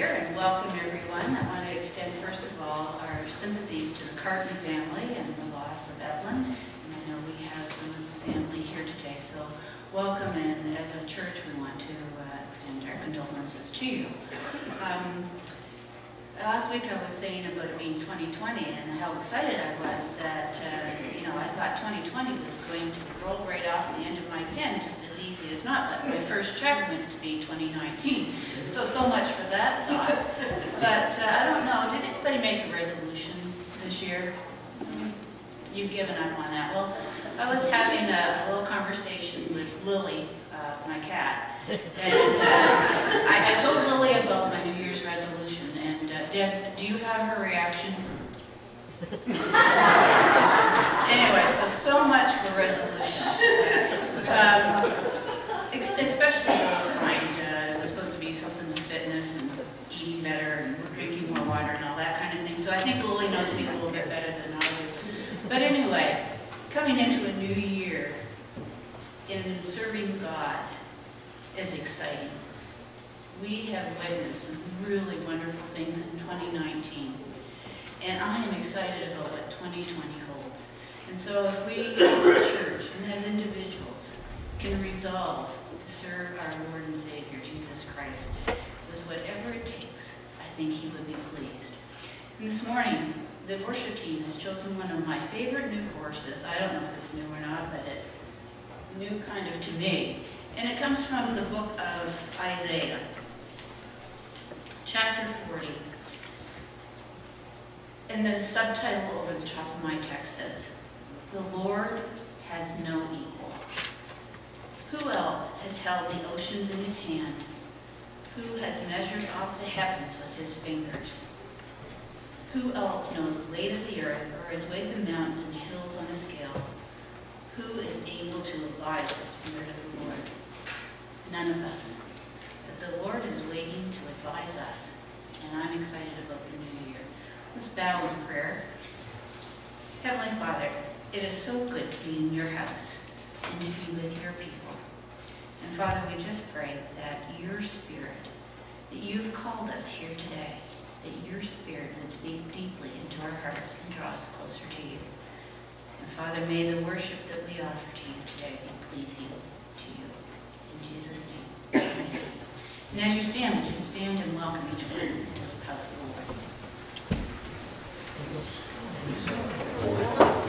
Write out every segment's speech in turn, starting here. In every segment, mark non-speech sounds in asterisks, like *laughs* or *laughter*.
here and welcome everyone. I want to extend first of all our sympathies to the Carton family and the loss of Evelyn. And I know we have some of the family here today, so welcome and as a church we want to uh, extend our condolences to you. Um, Last week I was saying about it being 2020 and how excited I was that, uh, you know, I thought 2020 was going to roll right off the end of my pen just as easy as not, my first check went to be 2019. So, so much for that thought. But uh, I don't know, did anybody make a resolution this year? You've given up on that. Well, I was having a, a little conversation with Lily, uh, my cat, and uh, I, I told Lily about my New Year's resolution, and uh, Deb, do you have her reaction? *laughs* anyway, so so much for resolutions, um, especially those kind. Uh, it was supposed to be something with fitness and eating better and drinking more water and all that kind of thing. So I think Lily knows me a little bit better than I do. But anyway, coming into a new year in serving God is exciting. We have witnessed some really wonderful things in 2019. And I am excited about what 2020 holds. And so if we as a church and as individuals can resolve to serve our Lord and Savior, Jesus Christ, with whatever it takes, I think he would be pleased. And this morning, the worship team has chosen one of my favorite new courses. I don't know if it's new or not, but it's new kind of to me. And it comes from the book of Isaiah, chapter 40. And the subtitle over the top of my text says, The Lord has no equal. Who else has held the oceans in his hand? Who has measured off the heavens with his fingers? Who else knows the weight of the earth or has weighed the mountains and hills on a scale? Who is able to abide the Spirit of the Lord? None of us. But the Lord is waiting to advise us, and I'm excited about the new year. Let's bow in prayer. Heavenly Father, it is so good to be in your house and to be with your people. And Father, we just pray that your Spirit, that you've called us here today, that your Spirit would speak deeply into our hearts and draw us closer to you. And Father, may the worship that we offer to you today be pleasing to you. In Jesus' name, amen. And as you stand, would you stand and welcome each one into the house of the Lord.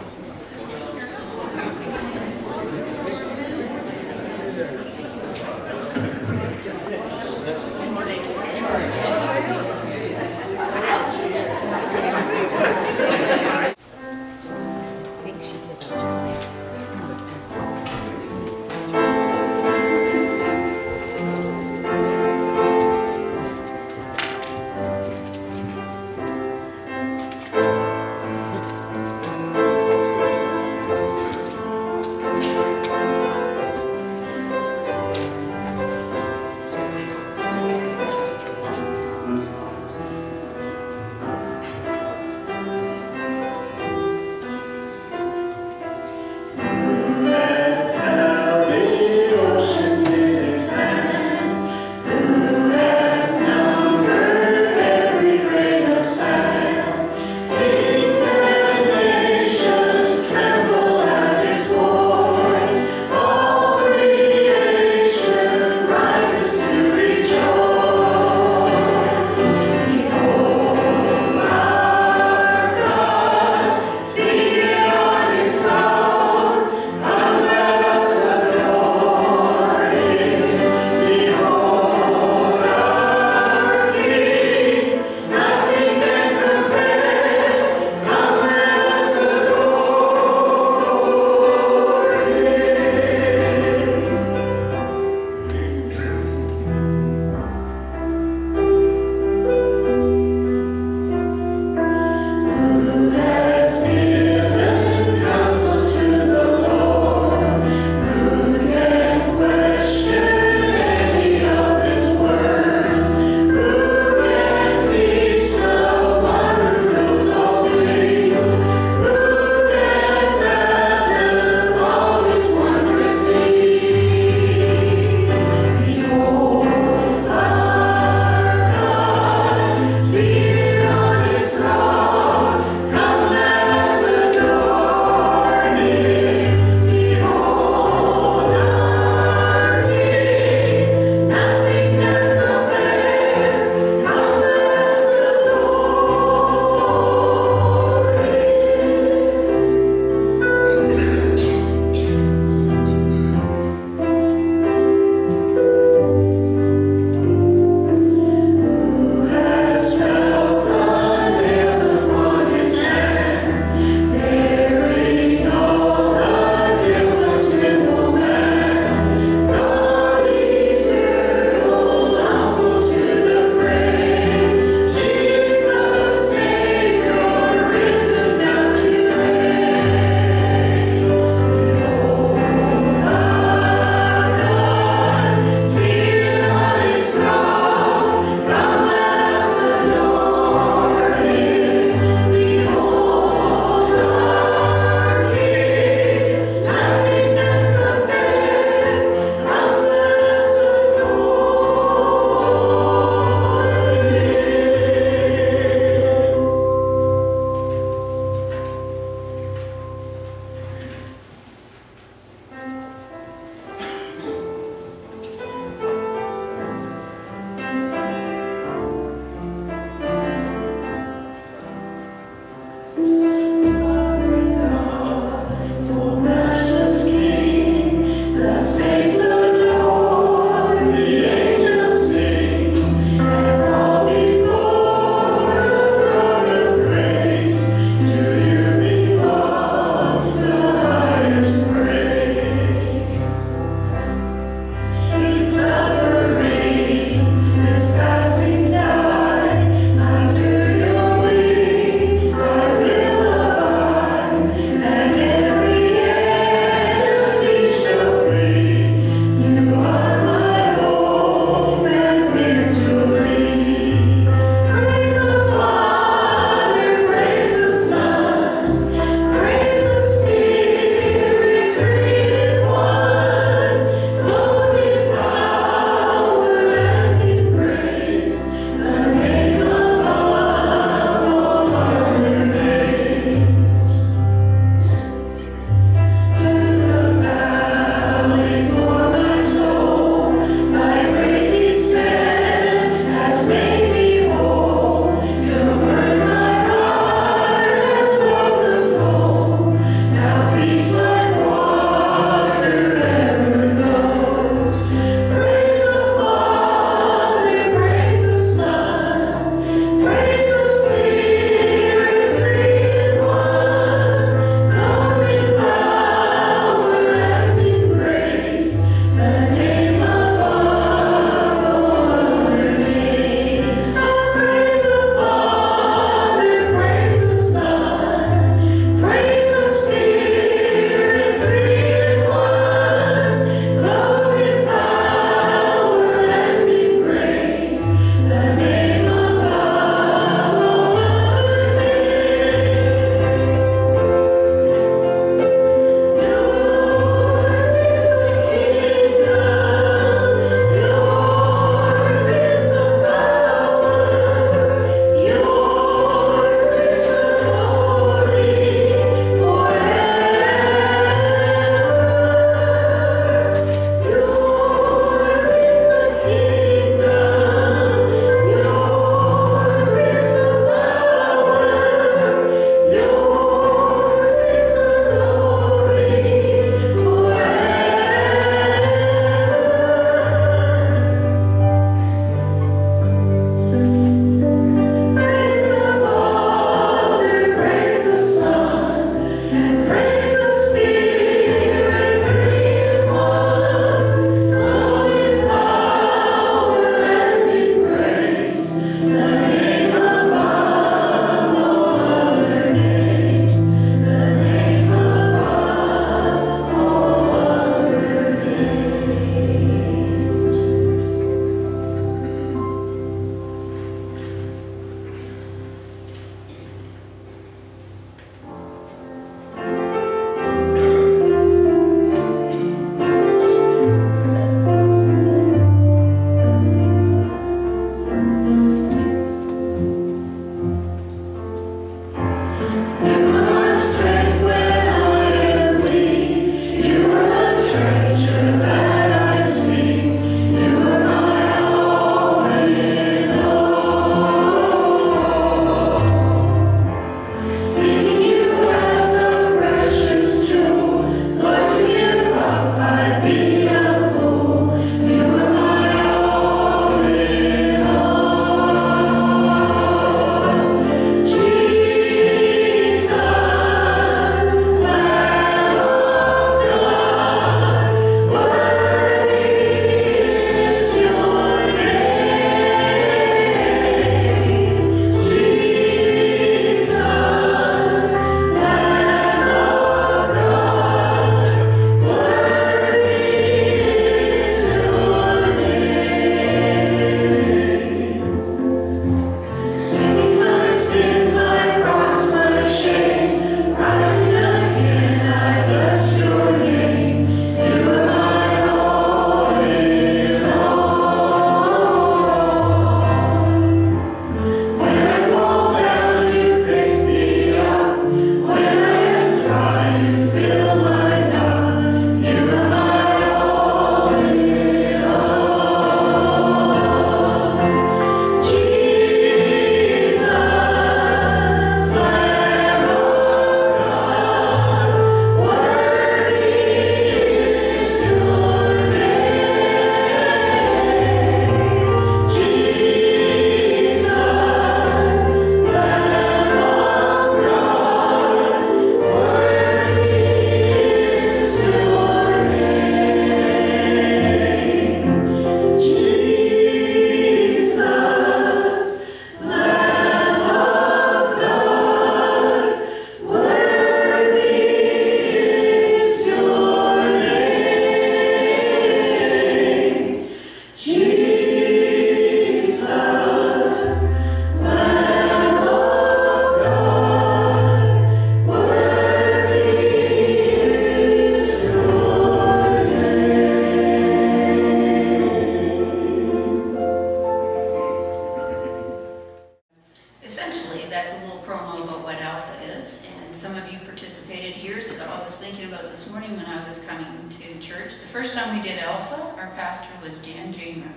The first time we did Alpha, our pastor was Dan Jamer.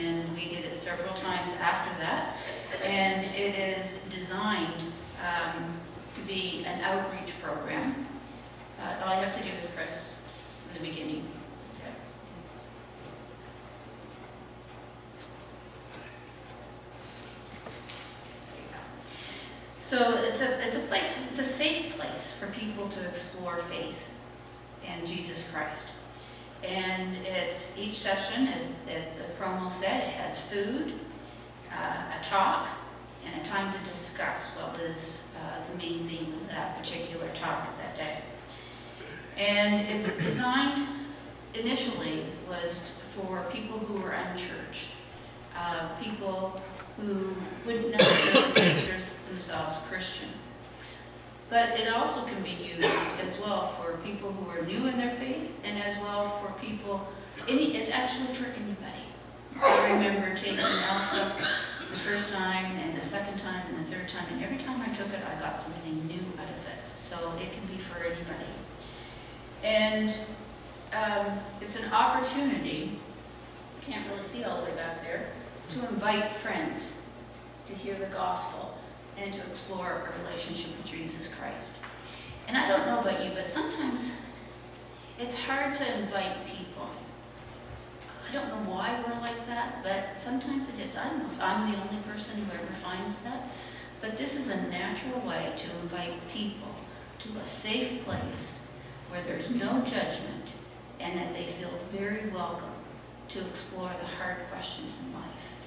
And we did it several times after that. And it is designed um, to be an outreach program. Uh, All you have to do is press the beginning. So it's a, it's a place, it's a safe place for people to explore faith and Jesus Christ. And it's, each session, as, as the promo said, has food, uh, a talk, and a time to discuss what was uh, the main theme of that particular talk of that day. And it's designed initially was for people who were unchurched, uh, people who wouldn't necessarily consider *coughs* themselves Christian. But it also can be used as well for people who are new in their faith and as well for people, any, it's actually for anybody. I remember taking Alpha the first time and the second time and the third time, and every time I took it, I got something new out of it. So it can be for anybody. And um, it's an opportunity, can't really see all the way back there, to invite friends to hear the gospel and to explore a relationship with Jesus Christ. And I don't know about you, but sometimes it's hard to invite people. I don't know why we're like that, but sometimes it is. I don't know if I'm the only person who ever finds that. But this is a natural way to invite people to a safe place where there's no judgment and that they feel very welcome to explore the hard questions in life.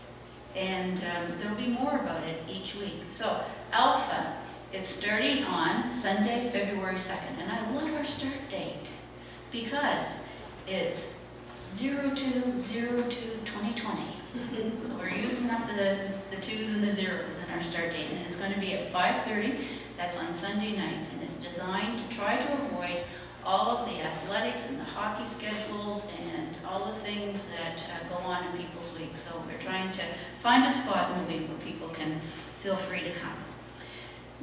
And um, there'll be more about it each week. So Alpha, it's starting on Sunday, February 2nd. And I love our start date because it's 0202-2020. *laughs* so we're using up the, the twos and the zeros in our start date. And it's going to be at 5.30. That's on Sunday night. And it's designed to try to avoid all of the athletics and the hockey schedules and all the things that uh, go on in people's weeks. So we're trying to find a spot in the week where people can feel free to come.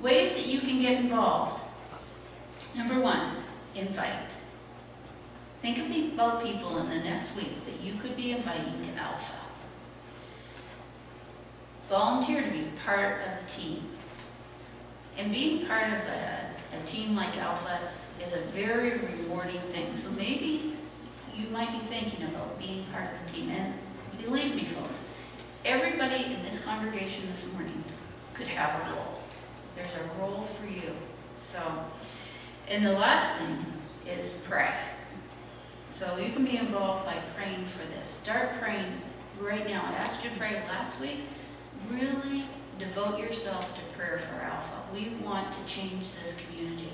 Ways that you can get involved. Number one, invite. Think about people in the next week that you could be inviting to Alpha. Volunteer to be part of the team. And being part of a, a team like Alpha is a very rewarding thing. So maybe you might be thinking about being part of the team. And believe me, folks, everybody in this congregation this morning could have a role. There's a role for you. So, and the last thing is pray. So you can be involved by praying for this. Start praying right now. I asked you to pray last week. Really devote yourself to prayer for Alpha. We want to change this community.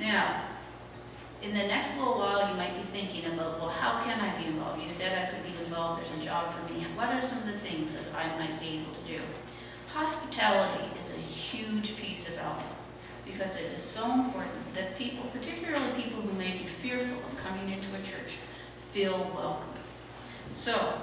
Now, in the next little while, you might be thinking about, well, how can I be involved? You said I could be involved, there's a job for me. And What are some of the things that I might be able to do? Hospitality is a huge piece of Alpha because it is so important that people, particularly people who may be fearful of coming into a church, feel welcome. So,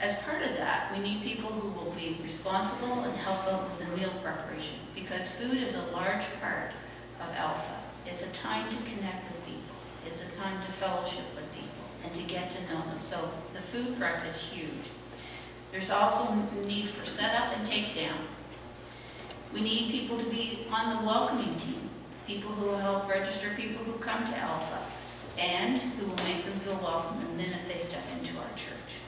as part of that, we need people who will be responsible and help out with the meal preparation because food is a large part of Alpha. It's a time to connect with people. It's a time to fellowship with people and to get to know them. So the food prep is huge. There's also need for setup and takedown. We need people to be on the welcoming team, people who will help register people who come to Alpha, and who will make them feel welcome the minute they step into our church.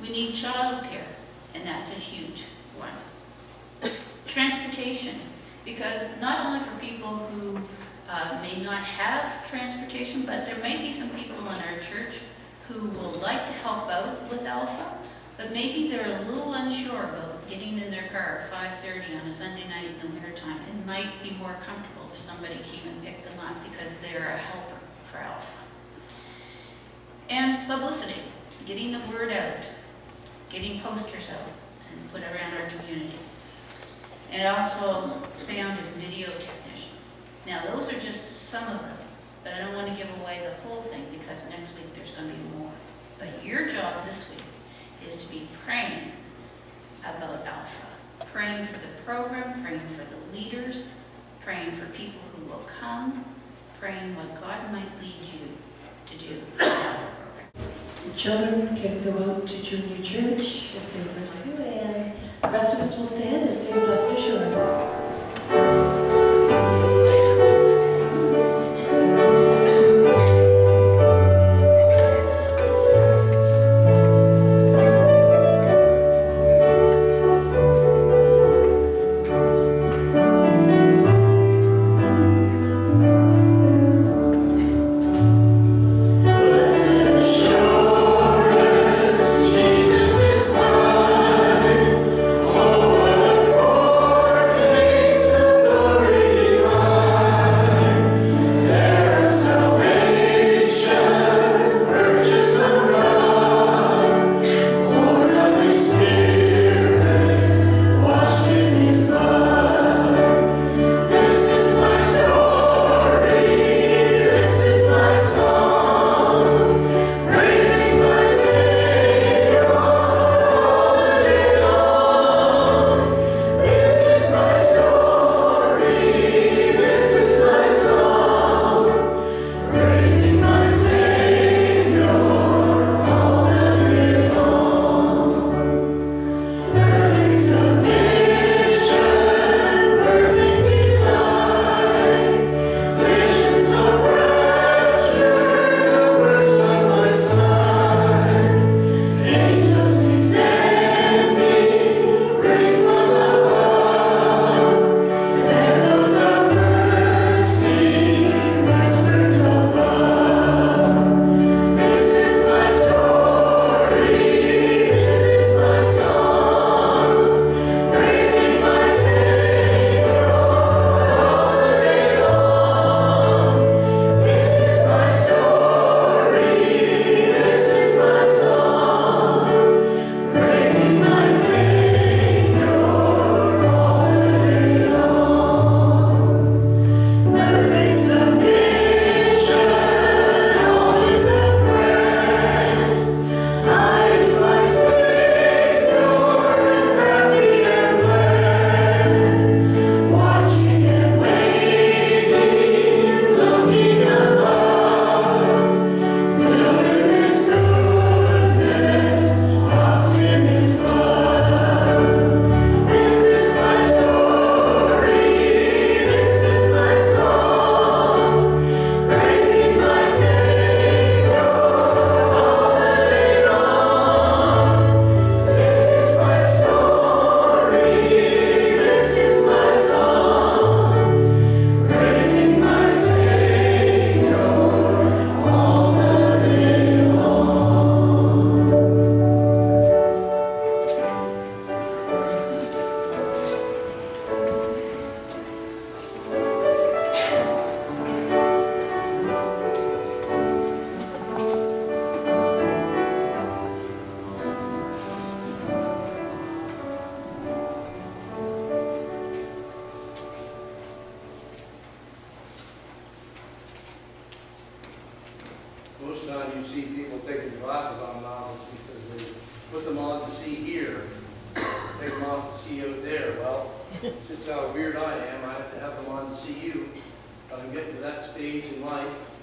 We need childcare, and that's a huge one. Transportation, because not only for people who uh, may not have transportation, but there may be some people in our church who will like to help out with Alpha, but maybe they're a little unsure about getting in their car at 5.30 on a Sunday night in the wintertime. It might be more comfortable if somebody came and picked them up because they're a helper for Alpha. And publicity, getting the word out, getting posters out and put around our community. And also sound and video technicians. Now, those are just some of them, but I don't want to give away the whole thing because next week there's going to be more. But your job this week is to be praying about Alpha, praying for the program, praying for the leaders, praying for people who will come, praying what God might lead you to do for the program. The children can go out to junior church if they would like to, and the rest of us will stand and sing Blessed Assurance.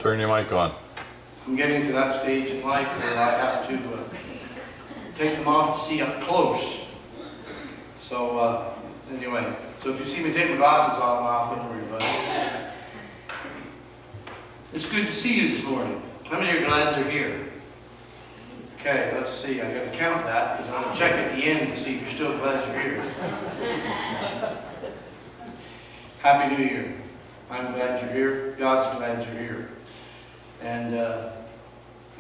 Turn your mic on. I'm getting to that stage in life where I have to uh, take them off to see up close. So, uh, anyway, so if you see me take my glasses off, don't worry about it. It's good to see you this morning. How many are glad they're here? Okay, let's see, I gotta count that, because I'm gonna check at the end to see if you're still glad you're here. Happy New Year. I'm glad you're here, God's glad you're here. And, uh,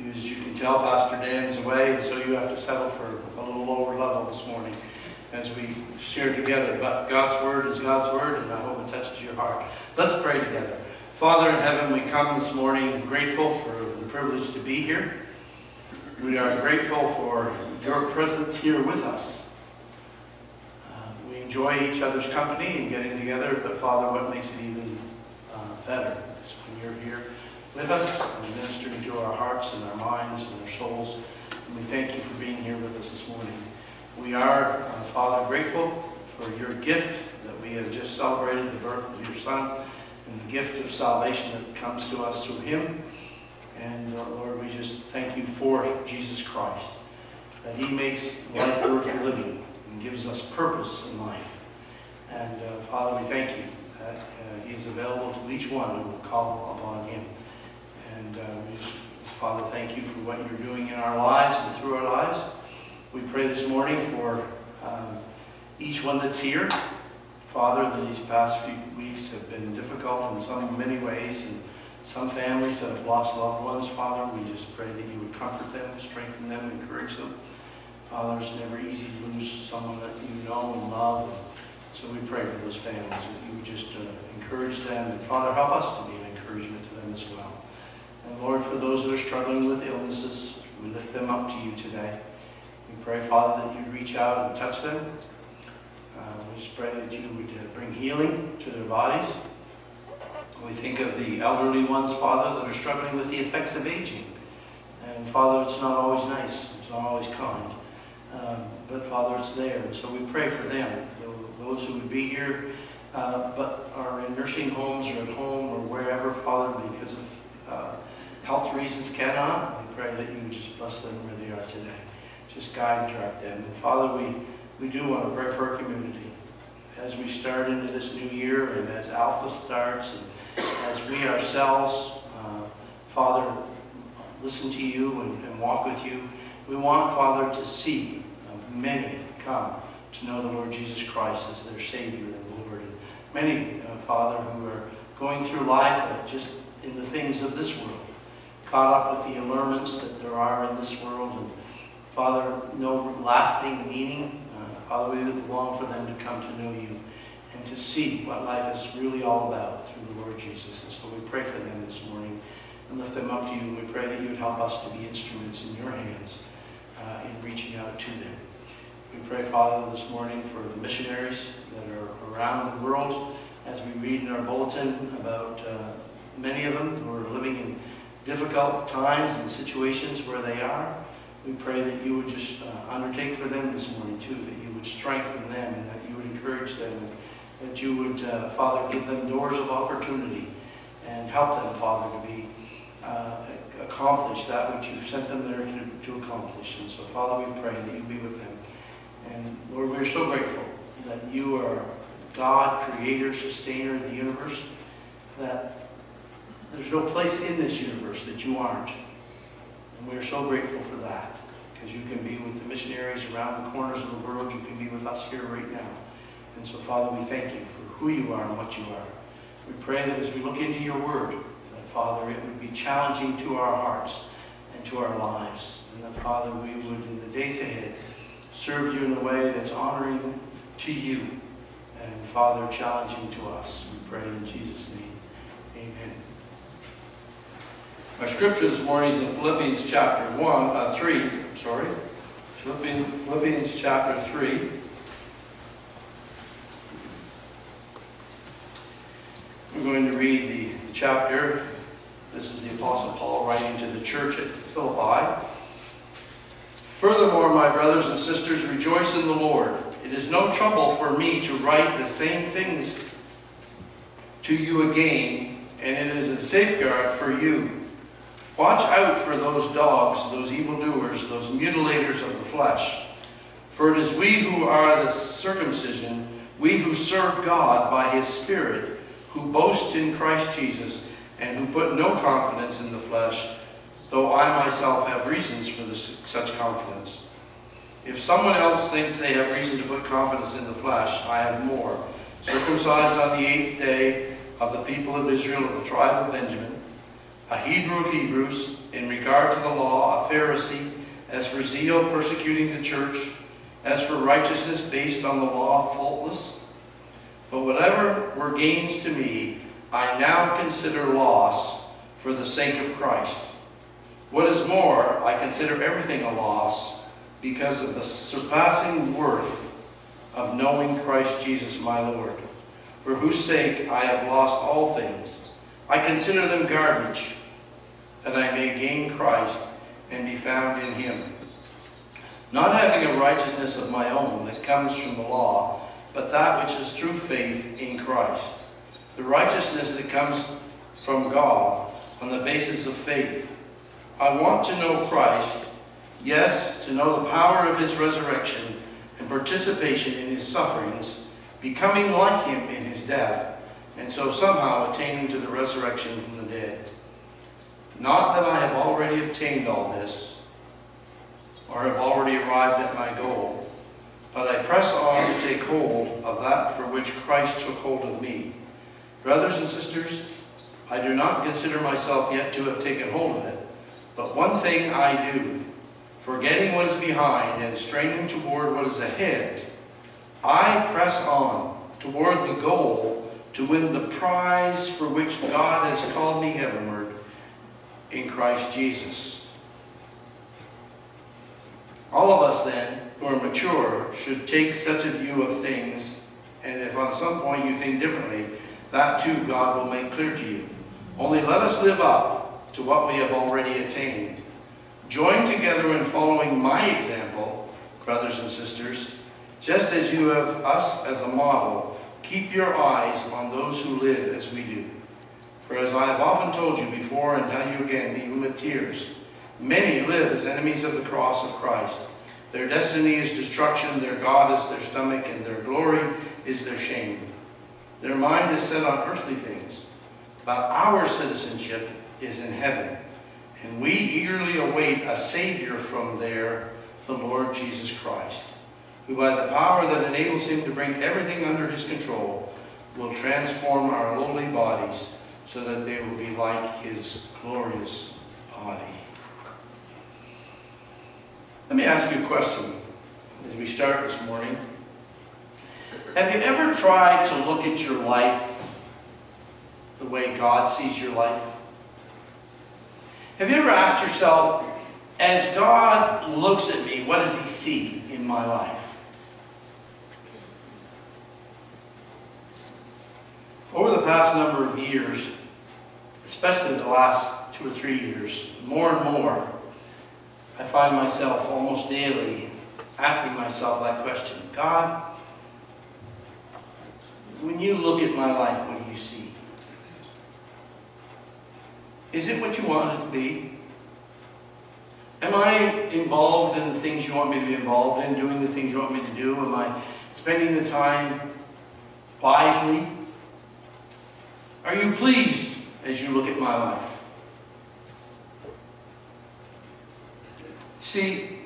as you can tell, Pastor Dan's away, and so you have to settle for a little lower level this morning as we share together. But God's Word is God's Word, and I hope it touches your heart. Let's pray together. Father in heaven, we come this morning grateful for the privilege to be here. We are grateful for your presence here with us. Uh, we enjoy each other's company and getting together, but Father, what makes it even uh, better is when you're here with us and ministering to our hearts and our minds and our souls. And we thank you for being here with us this morning. We are, uh, Father, grateful for your gift that we have just celebrated the birth of your Son and the gift of salvation that comes to us through him. And uh, Lord, we just thank you for Jesus Christ, that he makes life worth living and gives us purpose in life. And uh, Father, we thank you that uh, he is available to each one who will call upon him. And uh, we just, Father, thank you for what you're doing in our lives and through our lives. We pray this morning for um, each one that's here. Father, these past few weeks have been difficult in some many ways, and some families that have lost loved ones, Father, we just pray that you would comfort them, strengthen them, encourage them. Father, it's never easy to lose someone that you know and love. So we pray for those families, that you would just uh, encourage them. And Father, help us to be an encouragement to them as well. Lord, for those that are struggling with illnesses, we lift them up to you today. We pray, Father, that you'd reach out and touch them. Uh, we just pray that you would uh, bring healing to their bodies. We think of the elderly ones, Father, that are struggling with the effects of aging. And Father, it's not always nice. It's not always kind. Um, but Father, it's there. And so we pray for them, those who would be here, uh, but are in nursing homes or at home or wherever, Father, because of uh, health reasons cannot. We pray that you would just bless them where they are today. Just guide and direct them. And Father, we, we do want to pray for our community. As we start into this new year and as Alpha starts and as we ourselves, uh, Father, listen to you and, and, walk with you, we want, Father, to see uh, many come to know the Lord Jesus Christ as their Savior and Lord. And many, uh, Father, who are going through life just in the things of this world, caught up with the allurements that there are in this world, and Father, no lasting meaning. Uh, Father, we would long for them to come to know you and to see what life is really all about through the Lord Jesus. And so we pray for them this morning and lift them up to you, and we pray that you would help us to be instruments in your hands uh, in reaching out to them. We pray, Father, this morning for the missionaries that are around the world as we read in our bulletin about uh, many of them who are living in difficult times and situations where they are. We pray that you would just uh, undertake for them this morning, too, that you would strengthen them and that you would encourage them and that you would, uh, Father, give them doors of opportunity and help them, Father, to be uh, accomplish that which you've sent them there to, to accomplish. And so, Father, we pray that you be with them. And Lord, we're so grateful that you are God, creator, sustainer of the universe, that there's no place in this universe that you aren't. And we're so grateful for that, because you can be with the missionaries around the corners of the world. You can be with us here right now. And so, Father, we thank you for who you are and what you are. We pray that as we look into your word, that, Father, it would be challenging to our hearts and to our lives. And that, Father, we would, in the days ahead, serve you in a way that's honoring to you and, Father, challenging to us. We pray in Jesus' name. Amen. Our scripture this morning is in Philippians chapter 1, uh, 3, sorry. Philippians, Philippians chapter 3. We're going to read the, the chapter. This is the Apostle Paul writing to the church at Philippi. Furthermore, my brothers and sisters, rejoice in the Lord. It is no trouble for me to write the same things to you again, and it is a safeguard for you. Watch out for those dogs, those evildoers, those mutilators of the flesh. For it is we who are the circumcision, we who serve God by his Spirit, who boast in Christ Jesus, and who put no confidence in the flesh, though I myself have reasons for this, such confidence. If someone else thinks they have reason to put confidence in the flesh, I have more. Circumcised on the eighth day of the people of Israel of the tribe of Benjamin, a Hebrew of Hebrews, in regard to the law, a Pharisee, as for zeal persecuting the church, as for righteousness based on the law, faultless. But whatever were gains to me, I now consider loss for the sake of Christ. What is more, I consider everything a loss because of the surpassing worth of knowing Christ Jesus my Lord, for whose sake I have lost all things. I consider them garbage, that I may gain Christ and be found in him. Not having a righteousness of my own that comes from the law, but that which is through faith in Christ. The righteousness that comes from God on the basis of faith, I want to know Christ, yes, to know the power of his resurrection and participation in his sufferings, becoming like him in his death, and so somehow attaining to the resurrection from the dead. Not that I have already obtained all this, or have already arrived at my goal, but I press on to take hold of that for which Christ took hold of me. Brothers and sisters, I do not consider myself yet to have taken hold of it, but one thing I do, forgetting what is behind and straining toward what is ahead, I press on toward the goal to win the prize for which God has called me heavenward in Christ Jesus. All of us then, who are mature, should take such a view of things, and if on some point you think differently, that too God will make clear to you. Only let us live up to what we have already attained. Join together in following my example, brothers and sisters, just as you have us as a model, keep your eyes on those who live as we do. For as I have often told you before and tell you again, even with tears, many live as enemies of the cross of Christ. Their destiny is destruction, their God is their stomach, and their glory is their shame. Their mind is set on earthly things, but our citizenship is in heaven, and we eagerly await a Savior from there, the Lord Jesus Christ, who by the power that enables him to bring everything under his control will transform our lowly bodies so that they will be like his glorious body. Let me ask you a question as we start this morning. Have you ever tried to look at your life the way God sees your life? Have you ever asked yourself, as God looks at me, what does he see in my life? Over the past number of years, especially the last two or three years, more and more, I find myself almost daily asking myself that question. God, when you look at my life, what do you see? Is it what you want it to be? Am I involved in the things you want me to be involved in, doing the things you want me to do? Am I spending the time wisely? Are you pleased as you look at my life? See,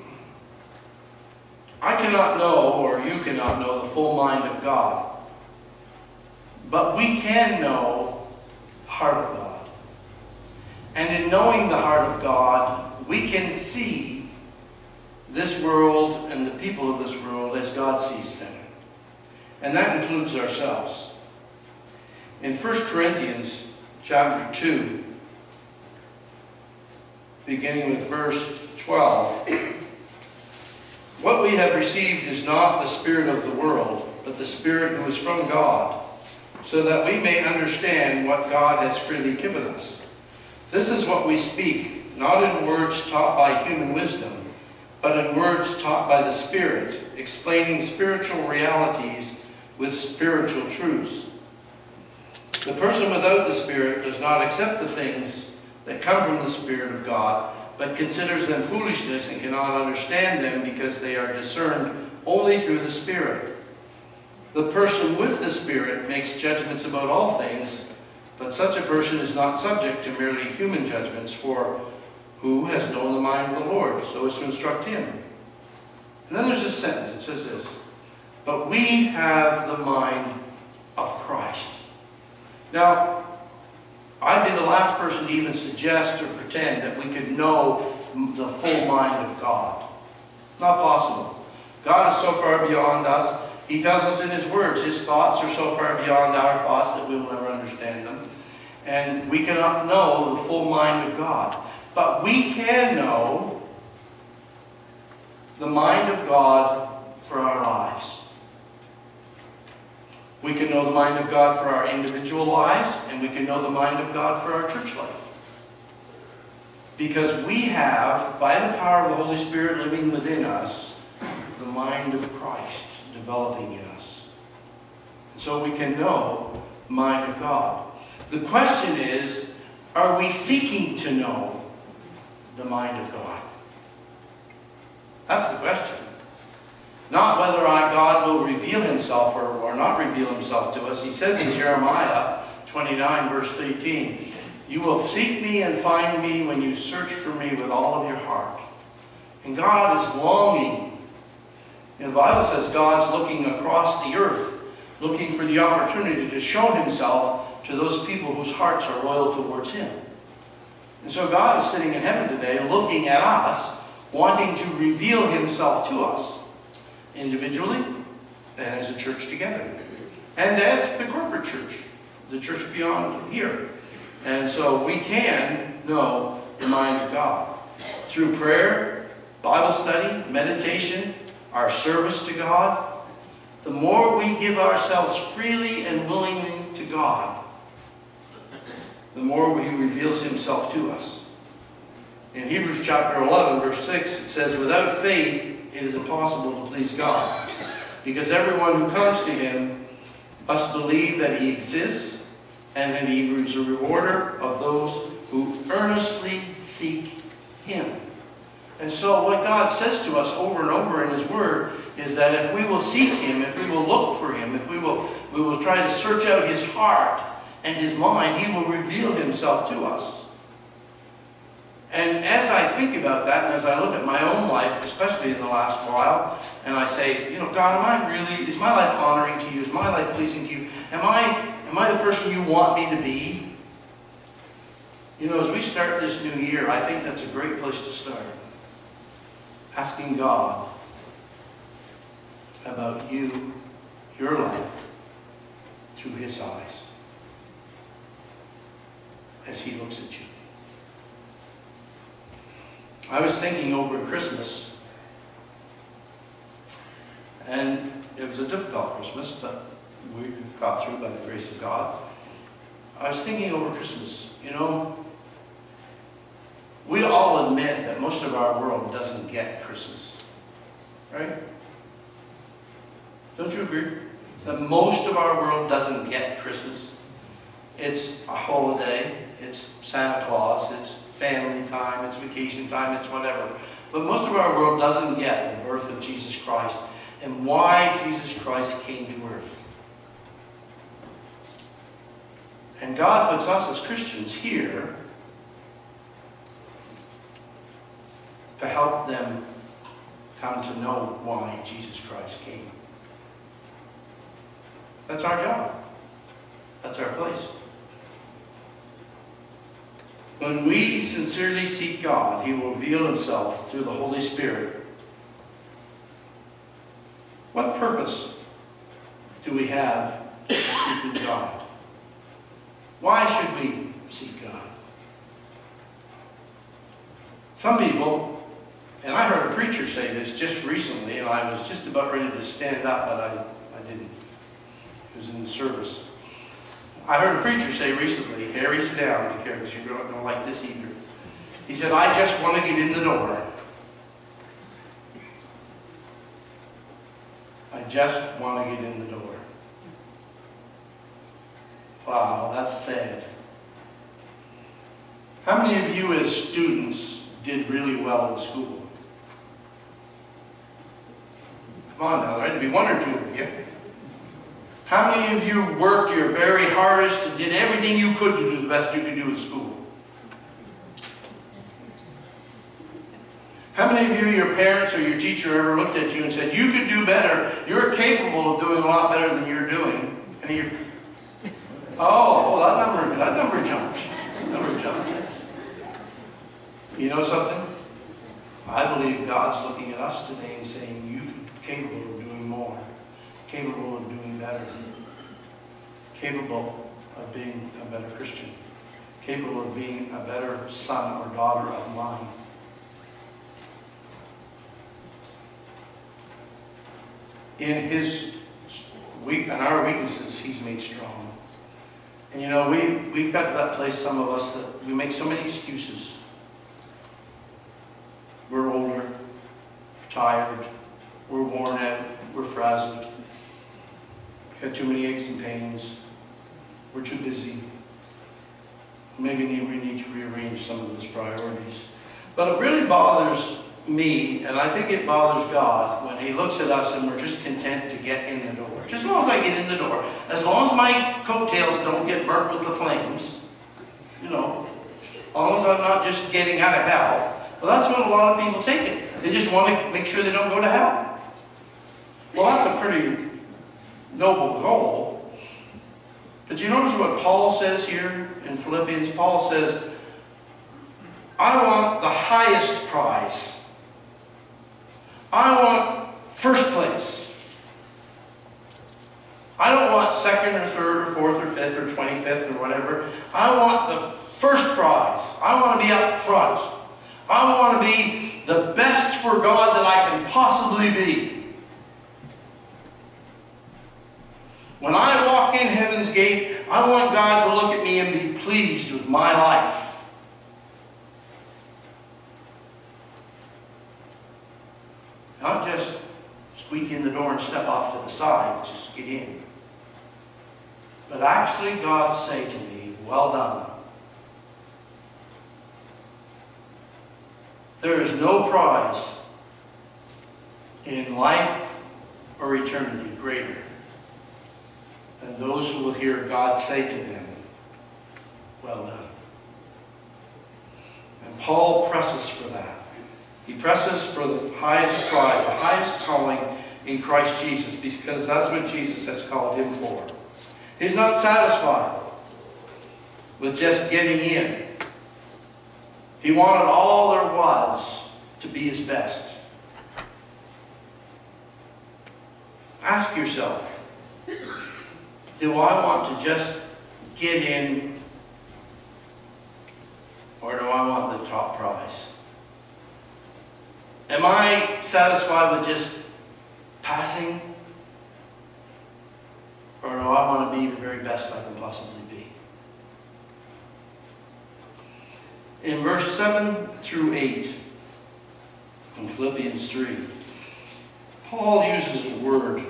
I cannot know, or you cannot know, the full mind of God. But we can know the heart of God. And in knowing the heart of God, we can see this world and the people of this world as God sees them. And that includes ourselves. In 1 Corinthians chapter 2, beginning with verse 12, what we have received is not the spirit of the world, but the spirit who is from God, so that we may understand what God has freely given us. This is what we speak, not in words taught by human wisdom, but in words taught by the Spirit, explaining spiritual realities with spiritual truths. The person without the Spirit does not accept the things that come from the Spirit of God, but considers them foolishness and cannot understand them because they are discerned only through the Spirit. The person with the Spirit makes judgments about all things, but such a person is not subject to merely human judgments, for who has known the mind of the Lord so as to instruct him? And then there's this sentence, it says this, but we have the mind of Christ. Now, I'd be the last person to even suggest or pretend that we could know the full mind of God. Not possible. God is so far beyond us. He tells us in His words, His thoughts are so far beyond our thoughts that we will never understand them. And we cannot know the full mind of God. But we can know the mind of God for our lives. We can know the mind of God for our individual lives, and we can know the mind of God for our church life. Because we have, by the power of the Holy Spirit living within us, the mind of Christ developing in us. And so we can know the mind of God. The question is, are we seeking to know the mind of God? That's the question. Not whether I, God will reveal himself or, or not reveal himself to us. He says in Jeremiah 29, verse 13, You will seek me and find me when you search for me with all of your heart. And God is longing. And the Bible says God's looking across the earth, looking for the opportunity to show himself to those people whose hearts are loyal towards him. And so God is sitting in heaven today looking at us, wanting to reveal himself to us individually and as a church together. And as the corporate church, the church beyond here. And so we can know the mind of God through prayer, Bible study, meditation, our service to God. The more we give ourselves freely and willingly to God, the more He reveals Himself to us. In Hebrews chapter 11, verse 6, it says, Without faith, it is impossible to please God. Because everyone who comes to him must believe that he exists and that he is a rewarder of those who earnestly seek him. And so what God says to us over and over in his word is that if we will seek him, if we will look for him, if we will, we will try to search out his heart and his mind, he will reveal himself to us. And as I think about that, and as I look at my own life, especially in the last while, and I say, you know, God, am I really, is my life honoring to you? Is my life pleasing to you? Am I, am I the person you want me to be? You know, as we start this new year, I think that's a great place to start. Asking God about you, your life, through His eyes, as He looks at you. I was thinking over Christmas, and it was a difficult Christmas, but we got through by the grace of God. I was thinking over Christmas, you know, we all admit that most of our world doesn't get Christmas, right? Don't you agree? That most of our world doesn't get Christmas. It's a holiday, it's Santa Claus, it's family time, it's vacation time, it's whatever. But most of our world doesn't get the birth of Jesus Christ and why Jesus Christ came to earth. And God puts us as Christians here to help them come to know why Jesus Christ came. That's our job. That's our place. When we sincerely seek God, He will reveal Himself through the Holy Spirit. What purpose do we have for seeking God? Why should we seek God? Some people, and I heard a preacher say this just recently, and I was just about ready to stand up, but I, I didn't. It was in the service. I heard a preacher say recently, Harry, sit down because you're not going to like this either. He said, I just want to get in the door. I just want to get in the door. Wow, that's sad. How many of you as students did really well in school? Come on now, there'd be one or two of you. How many of you worked your very hardest and did everything you could to do the best you could do in school? How many of you, your parents or your teacher ever looked at you and said, you could do better, you're capable of doing a lot better than you're doing? And you oh, oh, that number, that number jumped. That number jumped. You know something? I believe God's looking at us today and saying, "You're capable of doing more, capable of doing better, capable of being a better Christian, capable of being a better son or daughter of mine. In his weak, in our weaknesses, he's made strong. And you know, we, we've got to that place, some of us, that we make so many excuses. We're older, tired, we're worn out, we're frazzled, have too many aches and pains, we're too busy. Maybe we need to rearrange some of those priorities. But it really bothers me, and I think it bothers God, when He looks at us and we're just content to get in the door. Just as long as I get in the door, as long as my coattails don't get burnt with the flames, you know, as long as I'm not just getting out of hell. Well, that's what a lot of people take it. They just want to make sure they don't go to hell. Well, that's a pretty noble goal. But you notice what Paul says here in Philippians? Paul says, I want the highest prize. I want first place. I don't want second or third or fourth or fifth or 25th or whatever. I want the first prize. I want to be up front. I want to be the best for God that I can possibly be. When I walk in heaven's gate, I want God to look at me and be pleased with my life. Not just squeak in the door and step off to the side, just get in. But actually God say to me, well done. There is no prize in life or eternity greater than those who will hear God say to them, well done. And Paul presses for that. He presses for the highest prize, the highest calling in Christ Jesus, because that's what Jesus has called him for. He's not satisfied with just getting in. He wanted all there was to be his best. Ask yourself, do I want to just get in or do I want the top prize? Am I satisfied with just passing? Or do I want to be the very best I can possibly be? In verse 7 through 8, in Philippians 3, Paul uses a word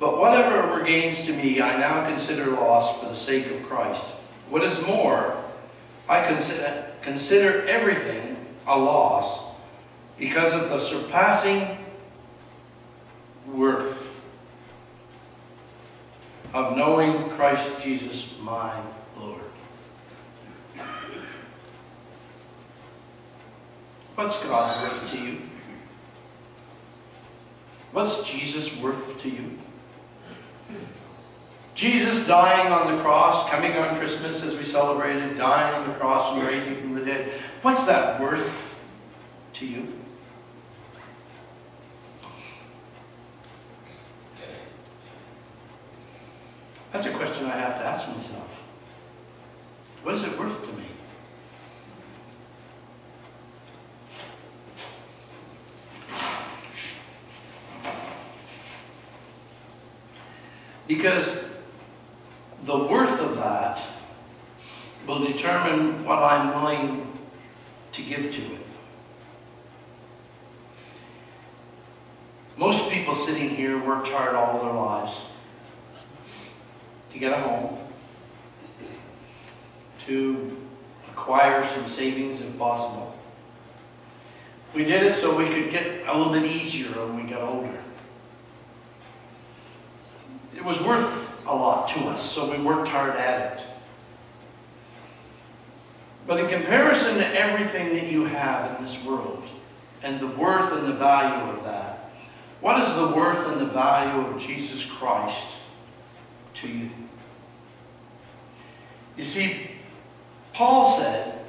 But whatever were gains to me, I now consider loss for the sake of Christ. What is more, I consider, consider everything a loss because of the surpassing worth of knowing Christ Jesus my Lord. What's God worth to you? What's Jesus worth to you? Jesus dying on the cross, coming on Christmas as we celebrated, dying on the cross and raising from the dead. What's that worth to you? That's a question I have to ask myself. What is it worth to me? Because the worth of that will determine what I'm willing to give to it. Most people sitting here worked hard all their lives to get a home, to acquire some savings if possible. We did it so we could get a little bit easier when we got older. It was worth to us, so we worked hard at it. But in comparison to everything that you have in this world, and the worth and the value of that, what is the worth and the value of Jesus Christ to you? You see, Paul said,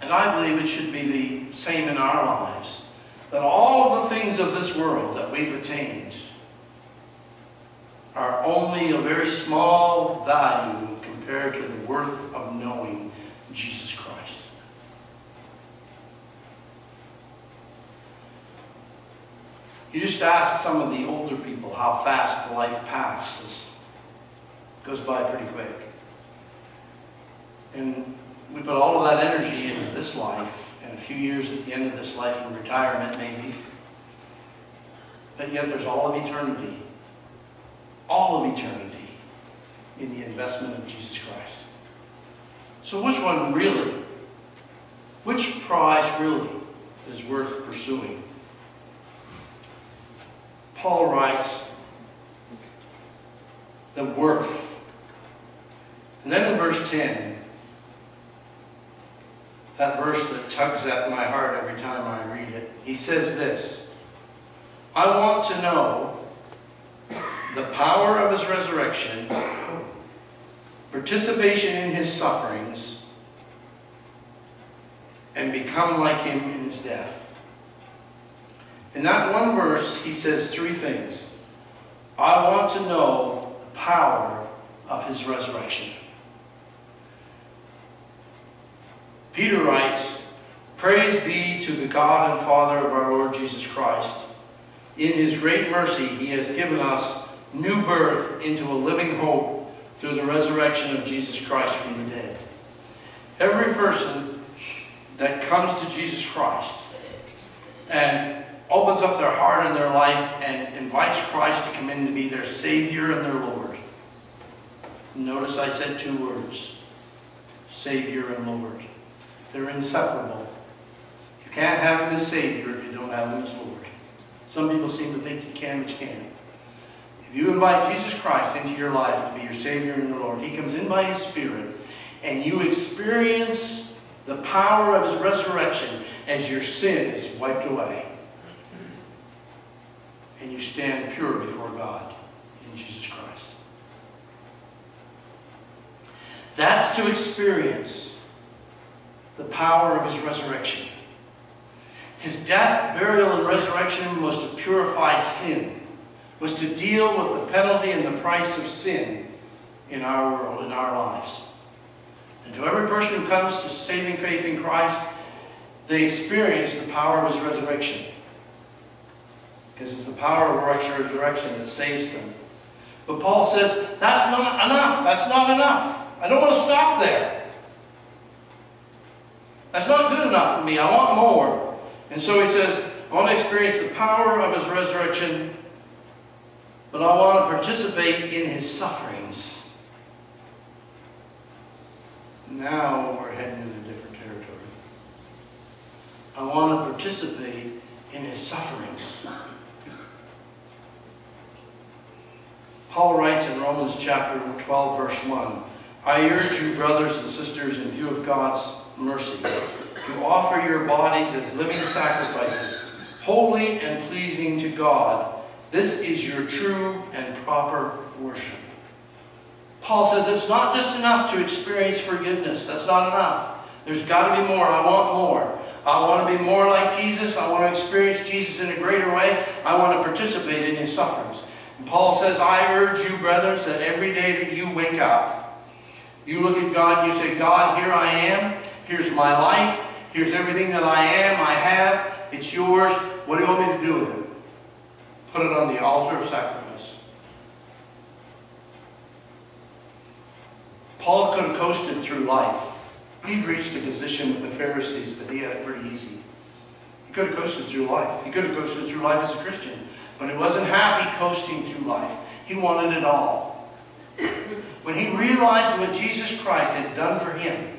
and I believe it should be the same in our lives, that all of the things of this world that we've attained are only a very small value compared to the worth of knowing Jesus Christ. You just ask some of the older people how fast life passes. It goes by pretty quick. And we put all of that energy into this life and a few years at the end of this life in retirement maybe. But yet there's all of eternity all of eternity in the investment of Jesus Christ. So which one really, which prize really is worth pursuing? Paul writes, the worth. And then in verse 10, that verse that tugs at my heart every time I read it, he says this, I want to know the power of his resurrection, participation in his sufferings, and become like him in his death. In that one verse, he says three things. I want to know the power of his resurrection. Peter writes, Praise be to the God and Father of our Lord Jesus Christ. In his great mercy, he has given us new birth into a living hope through the resurrection of Jesus Christ from the dead. Every person that comes to Jesus Christ and opens up their heart and their life and invites Christ to come in to be their Savior and their Lord. Notice I said two words, Savior and Lord. They're inseparable. You can't have Him as Savior if you don't have Him as Lord. Some people seem to think you can, but you can't. If you invite Jesus Christ into your life to be your Savior and your Lord, He comes in by His Spirit, and you experience the power of His resurrection as your sin is wiped away. And you stand pure before God in Jesus Christ. That's to experience the power of His resurrection. His death, burial, and resurrection was to purify sin, was to deal with the penalty and the price of sin in our world, in our lives. And to every person who comes to saving faith in Christ, they experience the power of his resurrection. Because it's the power of resurrection that saves them. But Paul says, that's not enough. That's not enough. I don't want to stop there. That's not good enough for me. I want more. And so he says, I want to experience the power of his resurrection, but I want to participate in his sufferings. Now we're heading into different territory. I want to participate in his sufferings. Paul writes in Romans chapter 12, verse 1, I urge you, brothers and sisters, in view of God's mercy, to offer your bodies as living sacrifices, holy and pleasing to God. This is your true and proper worship. Paul says it's not just enough to experience forgiveness. That's not enough. There's got to be more. I want more. I want to be more like Jesus. I want to experience Jesus in a greater way. I want to participate in his sufferings. And Paul says, I urge you, brothers, that every day that you wake up, you look at God and you say, God, here I am. Here's my life. Here's everything that I am, I have. It's yours. What do you want me to do with it? Put it on the altar of sacrifice. Paul could have coasted through life. He'd reached a position with the Pharisees that he had it pretty easy. He could have coasted through life. He could have coasted through life as a Christian. But he wasn't happy coasting through life. He wanted it all. When he realized what Jesus Christ had done for him,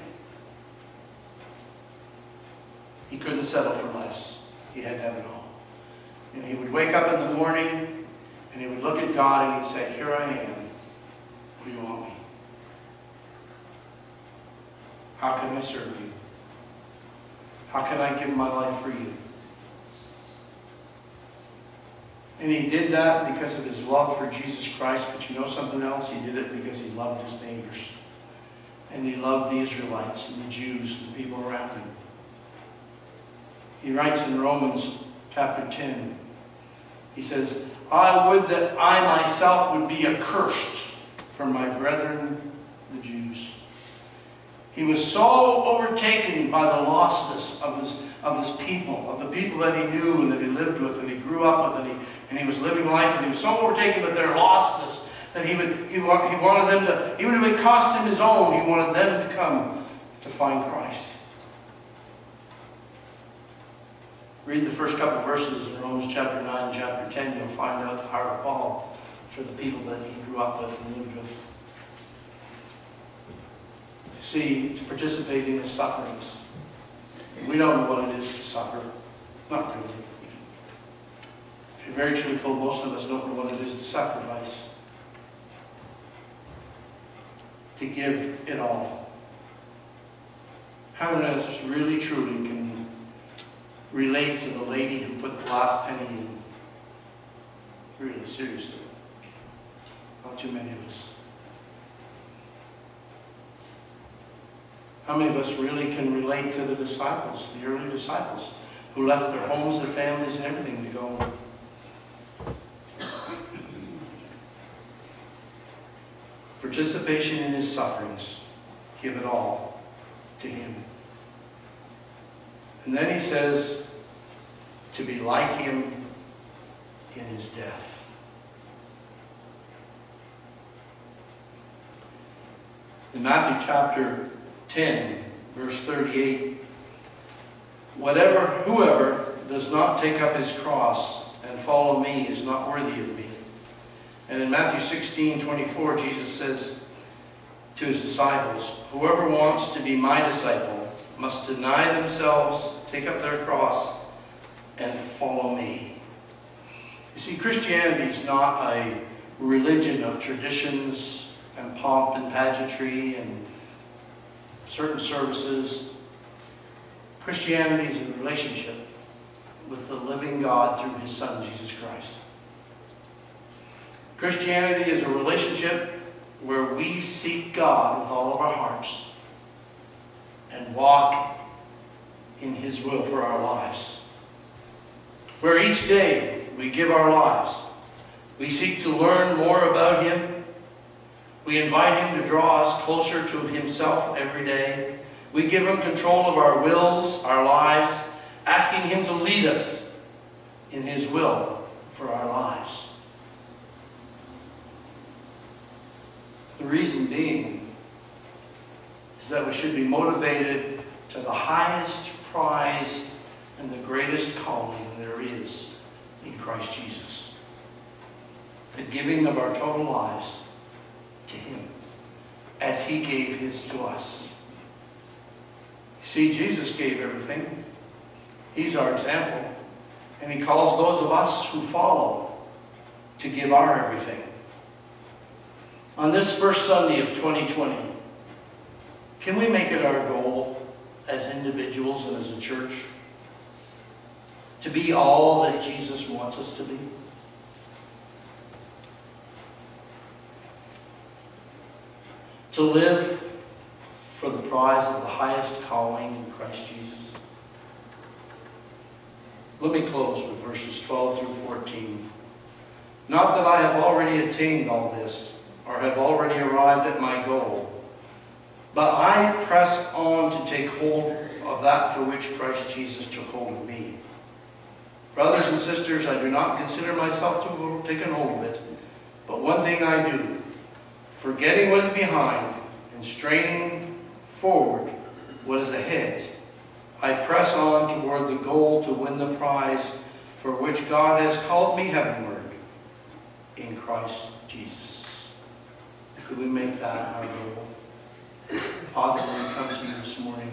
he couldn't settle for less. He had to have it all. And he would wake up in the morning and he would look at God and he'd say, Here I am. What do you want me? How can I serve you? How can I give my life for you? And he did that because of his love for Jesus Christ. But you know something else? He did it because he loved his neighbors. And he loved the Israelites and the Jews and the people around him. He writes in Romans chapter 10, he says, I would that I myself would be accursed from my brethren, the Jews. He was so overtaken by the lostness of his, of his people, of the people that he knew and that he lived with and he grew up with and he, and he was living life and he was so overtaken with their lostness that he, would, he, he wanted them to, even if it cost him his own, he wanted them to come to find Christ. Read the first couple verses in Romans chapter 9 and chapter 10, you'll find out the heart of Paul. for the people that he grew up with and lived with. See, to participate in his sufferings. We don't know what it is to suffer. Not really. If you're very truthful, most of us don't know what it is to sacrifice. To give it all. How of us really, truly can relate to the lady who put the last penny in? Really, seriously. Not too many of us. How many of us really can relate to the disciples, the early disciples, who left their homes, their families, and everything to go? Participation in his sufferings. Give it all to him. And then he says, to be like him in his death. In Matthew chapter 10, verse 38, whatever, whoever does not take up his cross and follow me is not worthy of me. And in Matthew 16, 24, Jesus says to his disciples, whoever wants to be my disciple must deny themselves, take up their cross, and follow me. You see, Christianity is not a religion of traditions and pomp and pageantry and certain services. Christianity is a relationship with the living God through his Son, Jesus Christ. Christianity is a relationship where we seek God with all of our hearts and walk in his will for our lives. Where each day we give our lives. We seek to learn more about him. We invite him to draw us closer to himself every day. We give him control of our wills, our lives, asking him to lead us in his will for our lives. The reason being is that we should be motivated to the highest prize and the greatest calling there is in Christ Jesus. The giving of our total lives to Him as He gave His to us. See, Jesus gave everything. He's our example. And He calls those of us who follow to give our everything. On this first Sunday of 2020, can we make it our goal as individuals and as a church to be all that Jesus wants us to be? To live for the prize of the highest calling in Christ Jesus? Let me close with verses 12 through 14. Not that I have already attained all this, or have already arrived at my goal, but I press on to take hold of that for which Christ Jesus took hold of me. Brothers and sisters, I do not consider myself to have taken hold of it, but one thing I do, forgetting what is behind and straining forward what is ahead, I press on toward the goal to win the prize for which God has called me heavenward in Christ Jesus. Could we make that our goal? Father, we come to you this morning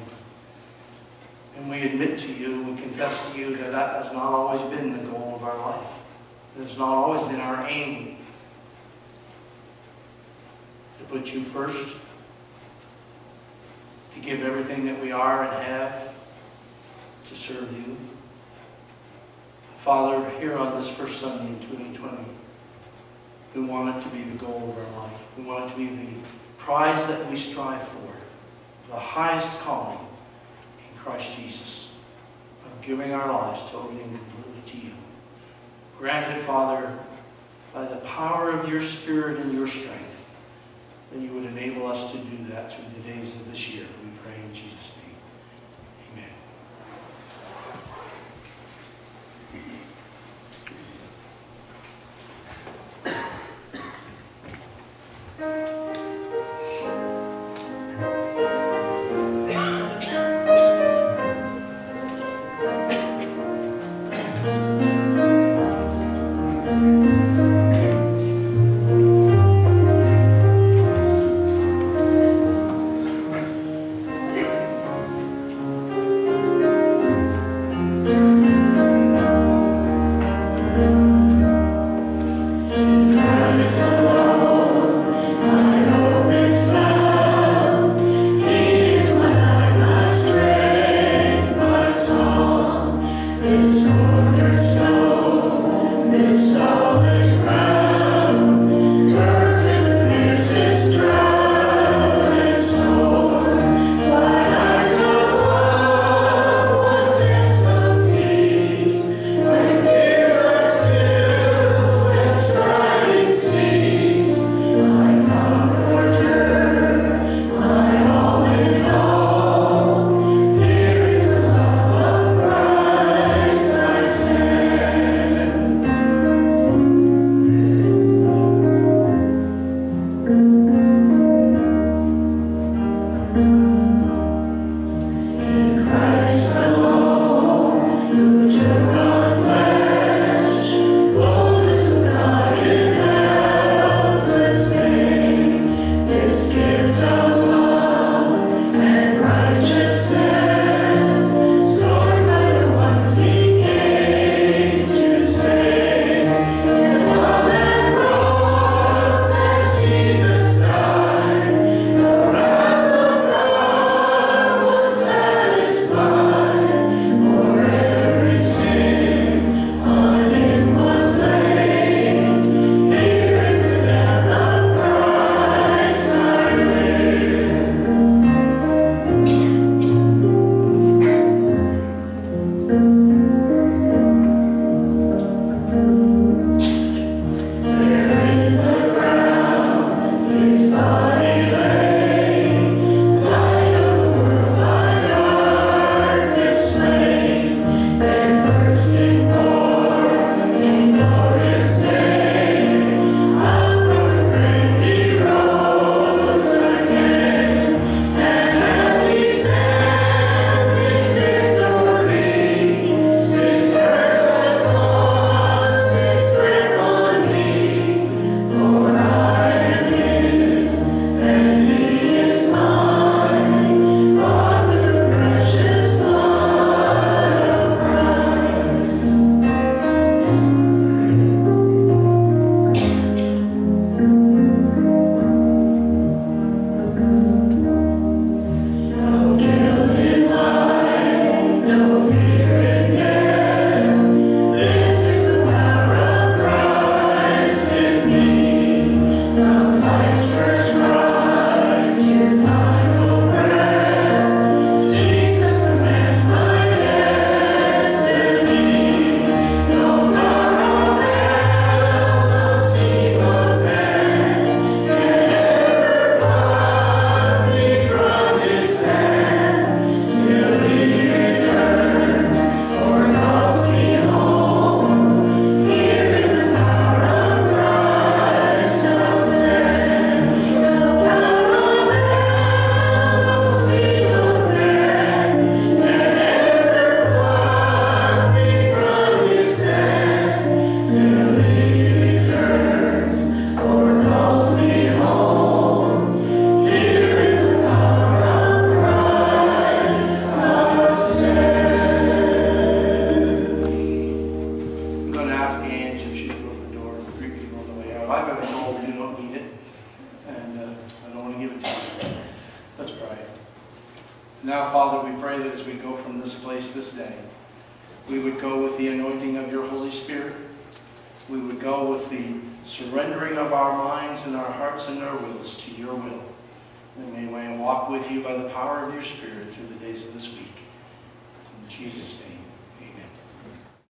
and we admit to you, we confess to you that that has not always been the goal of our life. It has not always been our aim to put you first, to give everything that we are and have to serve you. Father, here on this first Sunday in 2020, we want it to be the goal of our life. We want it to be the prize that we strive for, the highest calling in Christ Jesus, of giving our lives totally and completely to you. Granted, Father, by the power of your Spirit and your strength, that you would enable us to do that through the days of this year. We pray in Jesus' name.